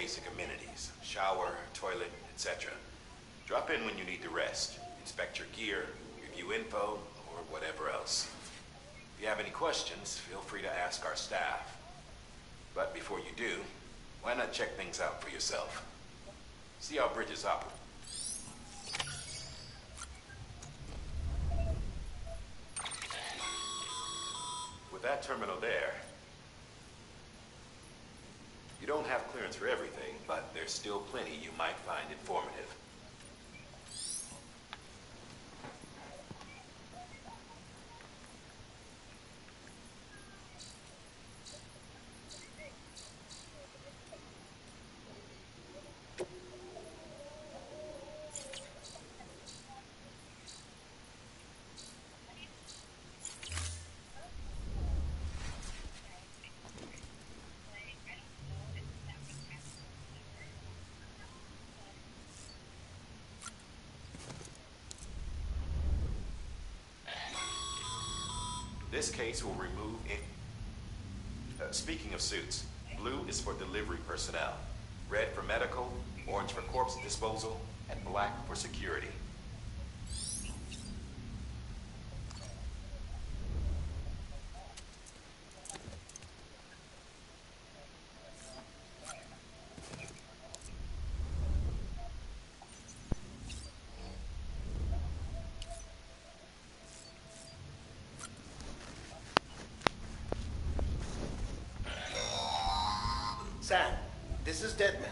basic amenities. Shower, toilet, etc. Drop in when you need to rest. Inspect your gear, review info, or whatever else. If you have any questions, feel free to ask our staff. But before you do, why not check things out for yourself? See how bridges operate. With that terminal there, you don't have clearance for everything, but there's still plenty you might find informative. This case will remove it. Uh, speaking of suits, blue is for delivery personnel, red for medical, orange for corpse disposal, and black for security. Sam, this is Deadman.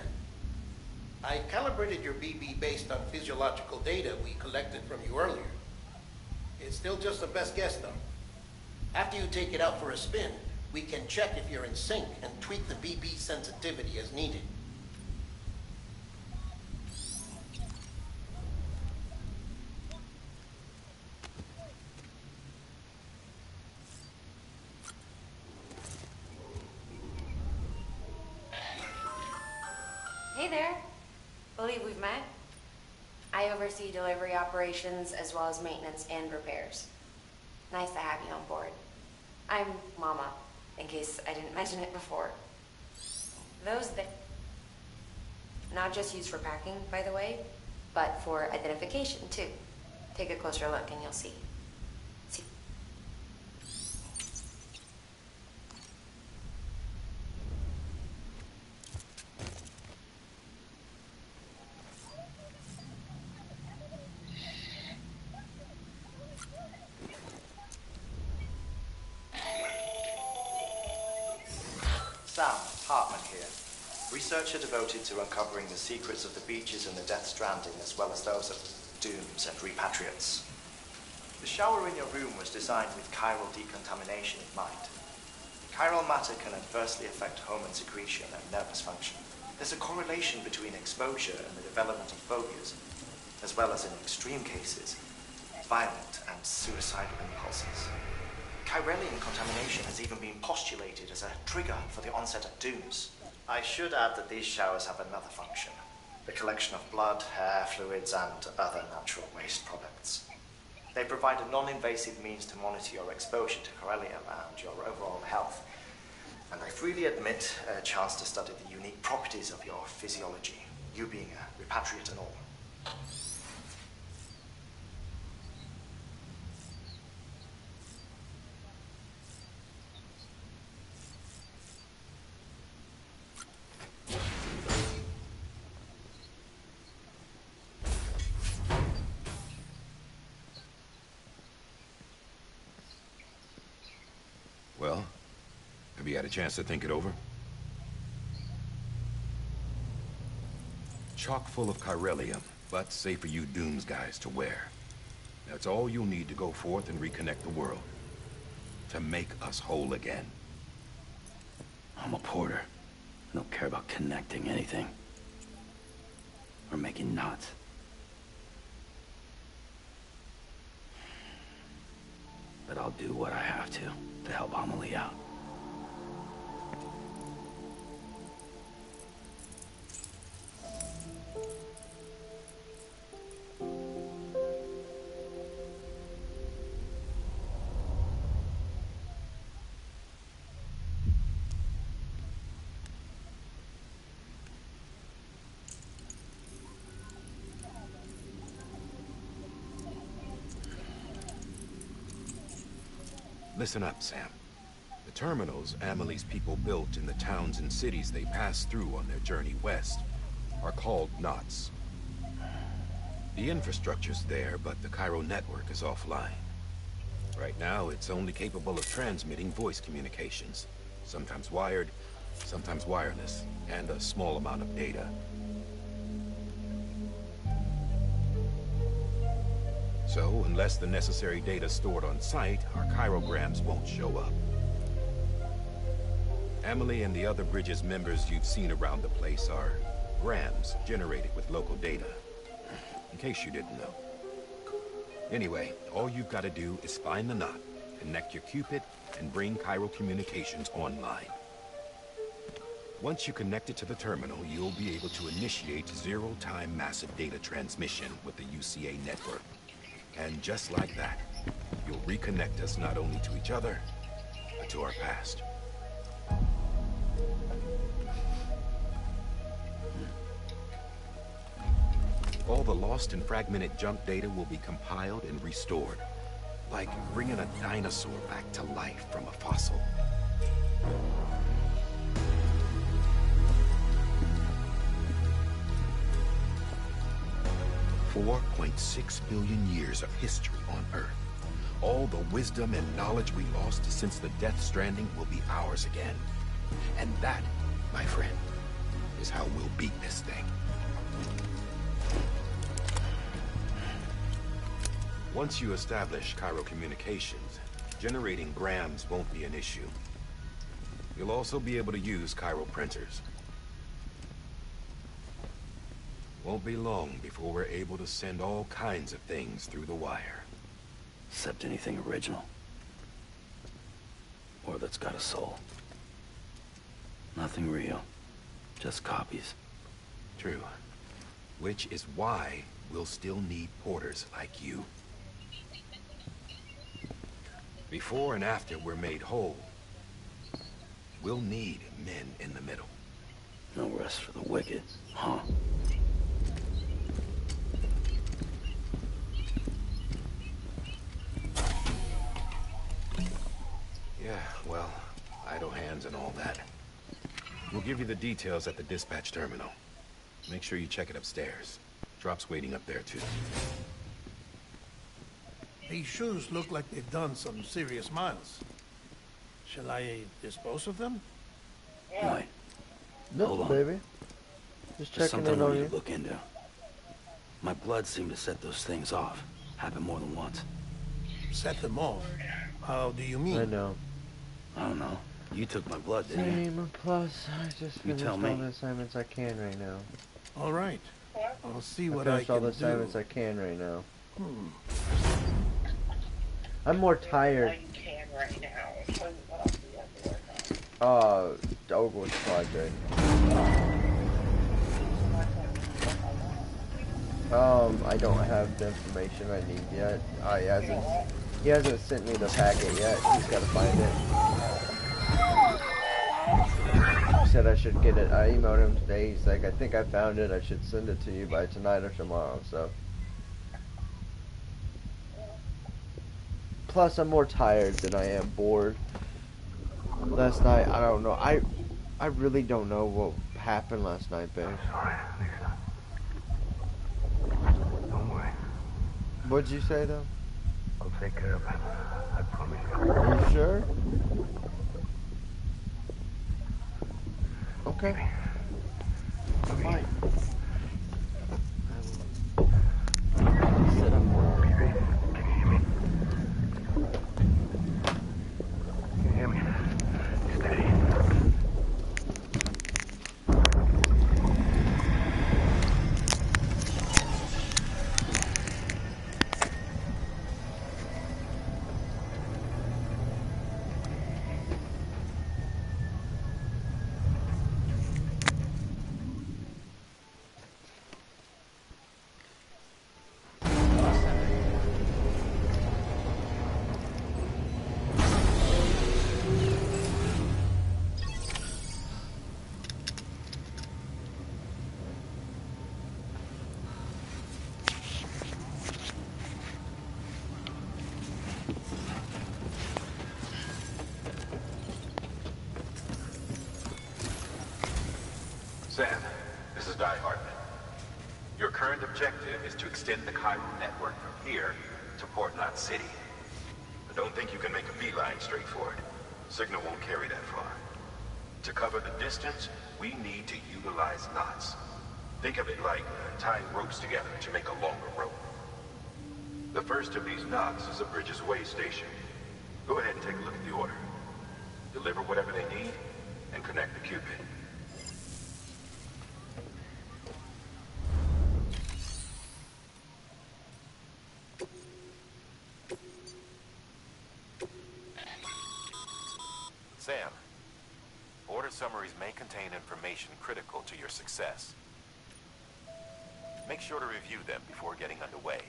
I calibrated your BB based on physiological data we collected from you earlier. It's still just a best guess, though. After you take it out for a spin, we can check if you're in sync and tweak the BB sensitivity as needed. Delivery operations as well as maintenance and repairs. Nice to have you on board. I'm Mama, in case I didn't mention it before. Those that. Not just used for packing, by the way, but for identification too. Take a closer look and you'll see. See. Researcher devoted to uncovering the secrets of the beaches and the Death Stranding, as well as those of dooms and repatriates. The shower in your room was designed with chiral decontamination in mind. Chiral matter can adversely affect hormone secretion and nervous function. There's a correlation between exposure and the development of phobias, as well as in extreme cases, violent and suicidal impulses. Chiralium contamination has even been postulated as a trigger for the onset of dooms. I should add that these showers have another function the collection of blood, hair, fluids, and other natural waste products. They provide a non invasive means to monitor your exposure to chiralium and your overall health. And I freely admit a chance to study the unique properties of your physiology, you being a repatriate and all. A chance to think it over? Chock full of chiralium, but safe for you Dooms guys to wear. That's all you'll need to go forth and reconnect the world. To make us whole again. I'm a porter. I don't care about connecting anything. Or making knots. But I'll do what I have to to help Amelie out. Listen up, Sam. The terminals Amelie's people built in the towns and cities they passed through on their journey west are called knots. The infrastructure's there, but the Chiral network is offline. Right now, it's only capable of transmitting voice communications. Sometimes wired, sometimes wireless, and a small amount of data. So, unless the necessary data stored on site, our chirograms won't show up. Amelie and the other Bridges members you've seen around the place are grams generated with local data. In case you didn't know. Anyway, all you've got to do is find the knot, connect your Q-pid, and bring Chiral Communications online. Once you connect it to the terminal, you'll be able to initiate zero-time massive data transmission with the UCA network. And just like that, you'll reconnect us not only to each other, but to our past. All the lost and fragmented junk data will be compiled and restored. Like bringing a dinosaur back to life from a fossil. Four point six billion years of history on Earth. All the wisdom and knowledge we lost since the Death Stranding will be ours again. And that, my friend, is how we'll beat this thing. Once you establish Chiral Communications, generating grams won't be an issue. You'll also be able to use Chiral printers. Won't be long before we're able to send all kinds of things through the wire. Except anything original. Or that's got a soul. Nothing real. Just copies. True. Which is why we'll still need porters like you. Before and after we're made whole, we'll need men in the middle. No rest for the wicked, huh? Yeah, well, idle hands and all that. We'll give you the details at the dispatch terminal. Make sure you check it upstairs. Drop's waiting up there, too. These shoes look like they've done some serious miles. Shall I dispose of them? Why? Hold No, on. baby. Just There's checking something in we on need you. to look into. My blood seemed to set those things off. Happened more than once. Set them off. How do you mean? I know. I don't know. You took my blood, didn't you? Same. Plus, I just You finished all the assignments I can right now. All right. I'll see I what I finished all the assignments do. I can right now. Hmm. I'm more tired. you right now. So what else do you have to work on? Uh, the Overwatch project. Um, I don't have the information I need yet. I hasn't. He hasn't sent me the packet yet. He's got to find it. He said I should get it. I emailed him today. He's like, I think I found it. I should send it to you by tonight or tomorrow. So. Plus, I'm more tired than I am bored. Last night, I don't know. I, I really don't know what happened last night, babe. Sorry, Lisa. Don't worry. What'd you say though? I'll take care of it. I promise you. Are you sure? Okay. Fine. I will extend the Chiral network from here to Port Knot City. I don't think you can make a beeline straight for it. Signal won't carry that far. To cover the distance, we need to utilize knots. Think of it like tying ropes together to make a longer rope. The first of these knots is a Bridges Way station. Go ahead and take a look at the order. Deliver whatever they need, and connect the Q-pid. Sam, order summaries may contain information critical to your success. Make sure to review them before getting underway.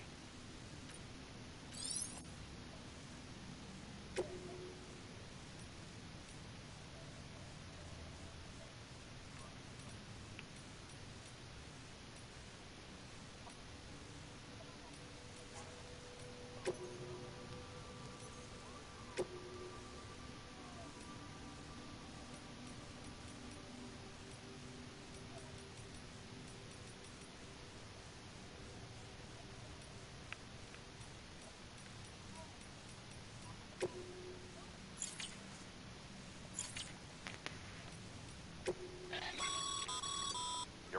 Your private li- Beginning scan. Have a pleasant journey. Sam, check the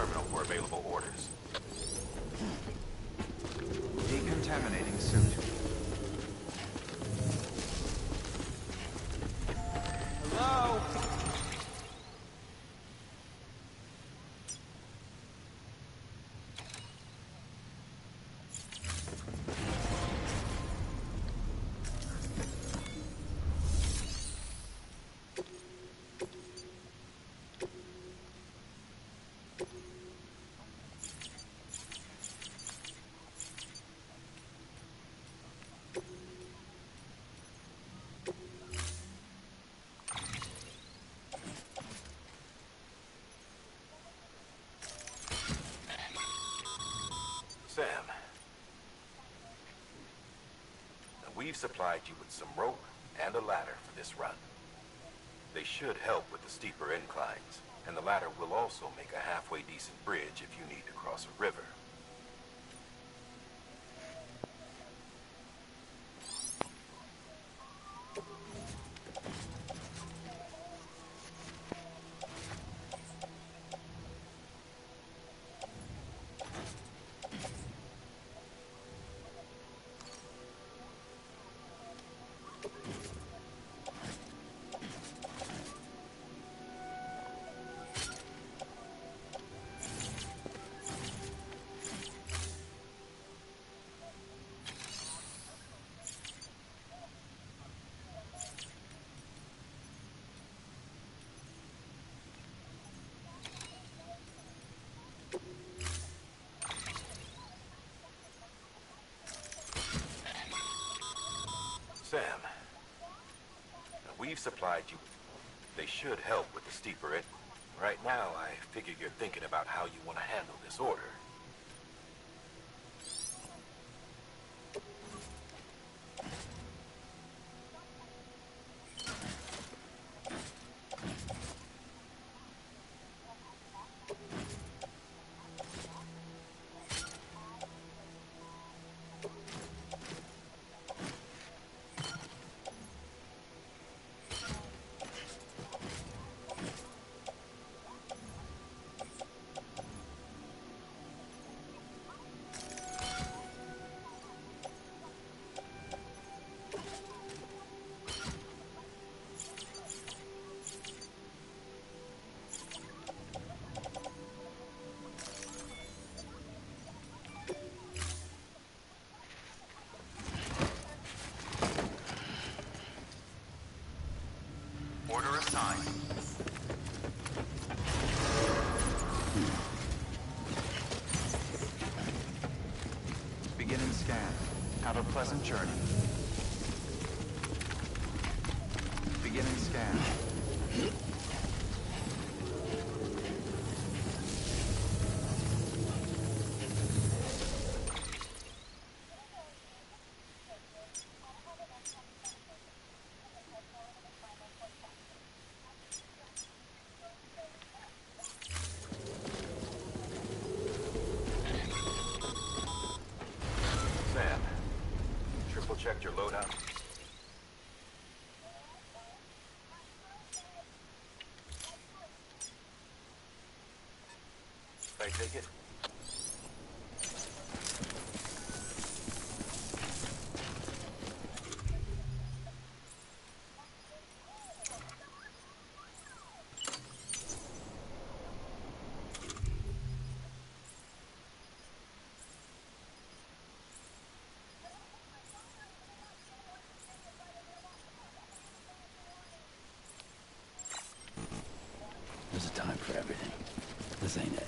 terminal for available orders. Decontaminating suit. Hello? Sam. Now, we've supplied you with some rope and a ladder for this run. They should help with the steeper inclines, and the ladder will also make a halfway decent bridge if you need to cross a river. Sam. We've supplied you. They should help with the steeper it. Right now, I figure you're thinking about how you want to handle this order. Order assigned. Beginning scan. Have a pleasant journey. Beginning scan. Sam, your loadout? I take it? There's a time for everything. This ain't it.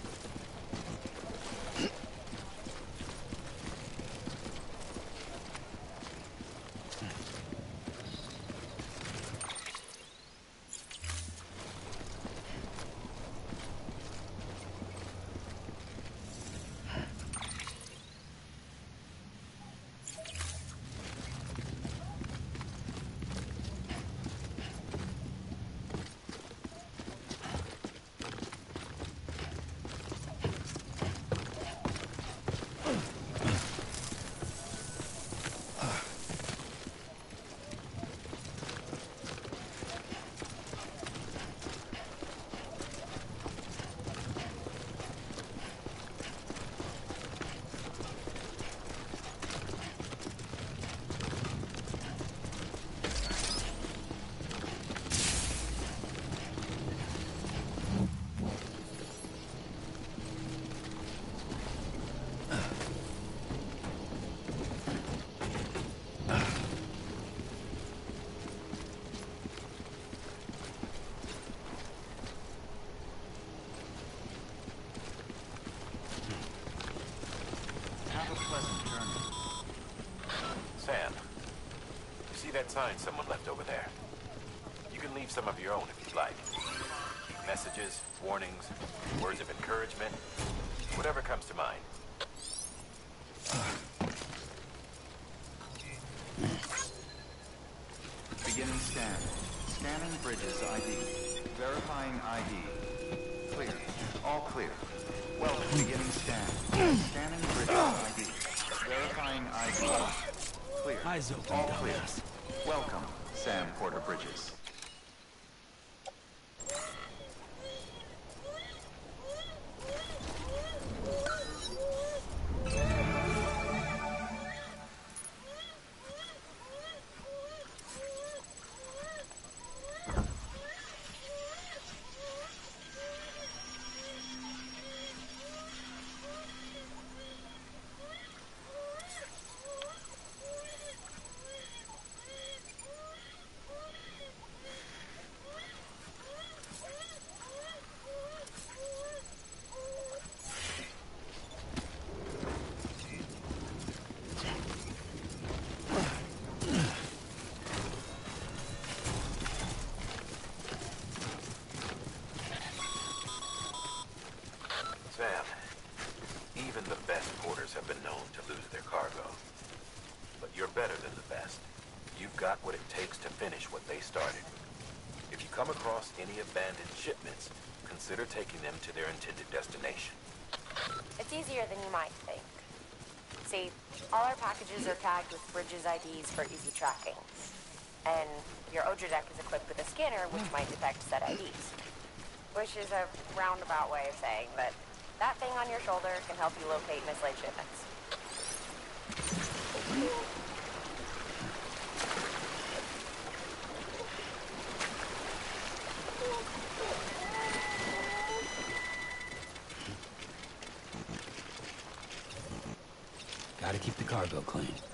Have a pleasant journey. Sam, you see that sign someone left over there? You can leave some of your own if you'd like. Messages, warnings, words of encouragement, whatever comes to mind. Beginning scan. Scanning Bridges ID. Verifying ID. Clear. All clear. Well, beginning scan. Scanning Bridges ID. Verifying ID. Clear. Eyes open, All clear. dumbass. Welcome, Porter Bridges. Sam, even the best porters have been known to lose their cargo. But you're better than the best. You've got what it takes to finish what they started. If you come across any abandoned shipments, consider taking them to their intended destination. It's easier than you might think. See, all our packages are tagged with Bridges IDs for easy tracking. And your Odradek is equipped with a scanner which might detect set IDs. Which is a roundabout way of saying that that thing on your shoulder can help you locate mislaid shipments. Gotta keep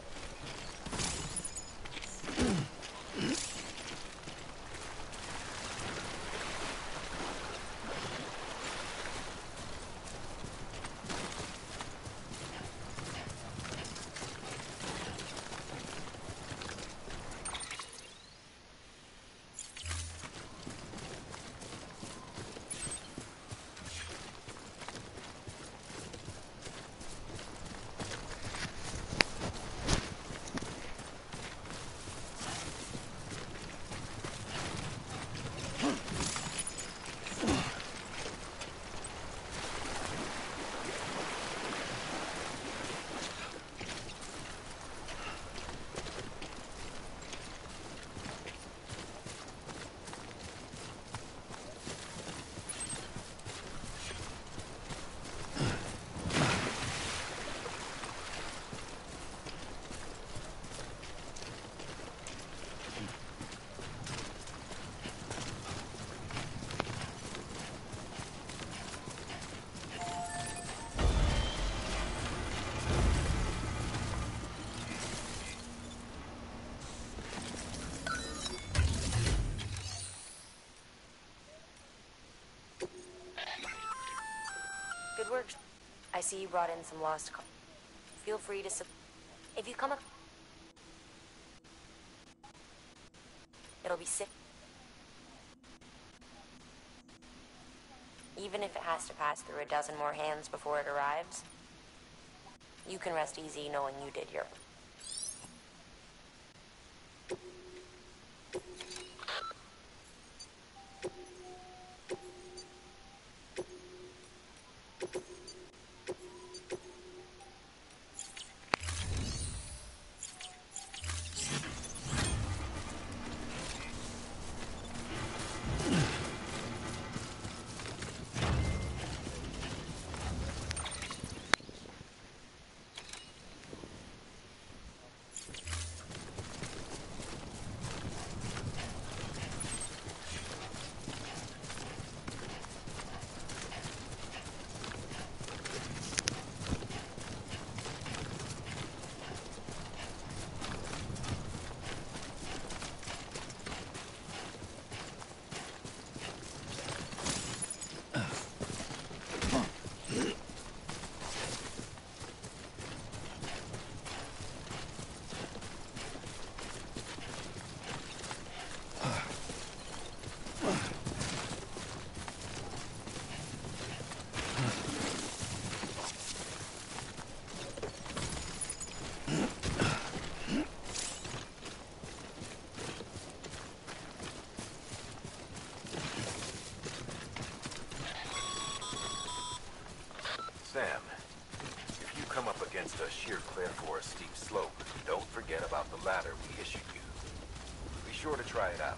clean. see you brought in some lost car. Feel free to sub- If you come up... It'll be sick. Even if it has to pass through a dozen more hands before it arrives, you can rest easy knowing you did your... Sam, if you come up against a sheer cliff or a steep slope, don't forget about the ladder we issued you. Be sure to try it out.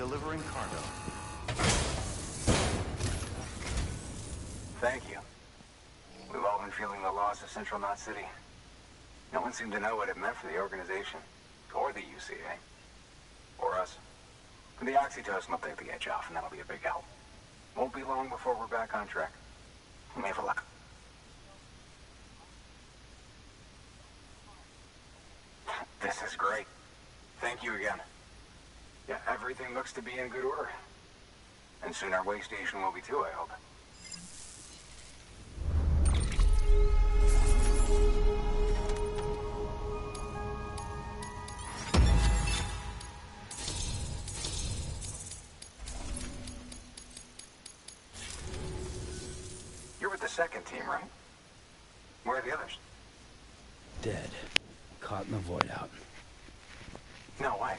Delivering cargo. Thank you. We've all been feeling the loss of Central Knot City. No one seemed to know what it meant for the organization, or the UCA, or us. And the oxytocin will take the edge off, and that'll be a big help. Won't be long before we're back on track. May have a luck. This is great. Thank you again. Everything looks to be in good order. And soon our way station will be too, I hope. You're with the second team, right? Where are the others? Dead. Caught in the void out. No way.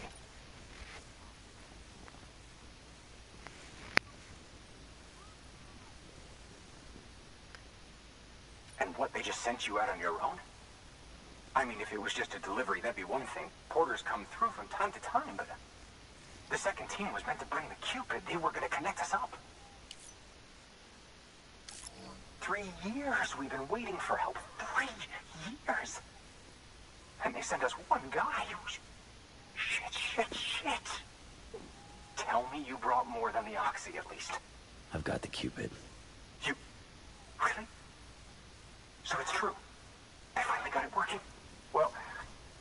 And what, they just sent you out on your own? I mean, if it was just a delivery, that'd be one thing. Porters come through from time to time, but... The second team was meant to bring the Q-pid. They were gonna connect us up. Three years we've been waiting for help. Three years. And they sent us one guy who's... Shit, shit, shit. Tell me you brought more than the Oxy, at least. I've got the Q-pid. You... Really? So it's true. I finally got it working. Well,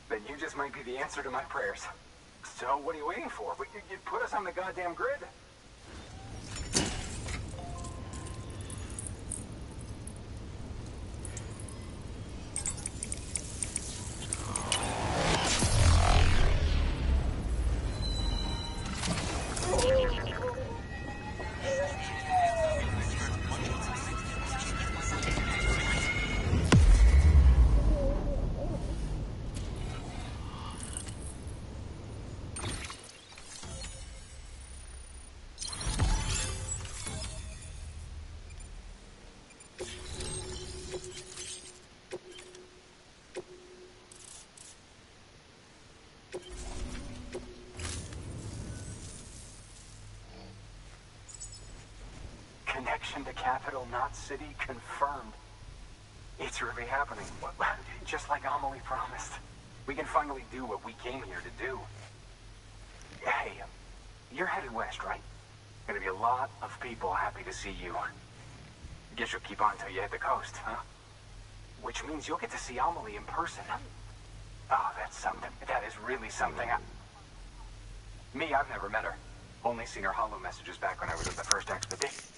then you just might be the answer to my prayers. So what are you waiting for? You, you put us on the goddamn grid. Mission to Capital Knot City confirmed. It's really happening. Just like Amelie promised. We can finally do what we came here to do. Hey, um, you're headed west, right? Gonna be a lot of people happy to see you. Guess you'll keep on till you hit the coast, huh? Which means you'll get to see Amelie in person. Oh, that's something. That is really something. I... Me, I've never met her. Only seen her hollow messages back when I was at the first expedition.